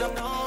Let's.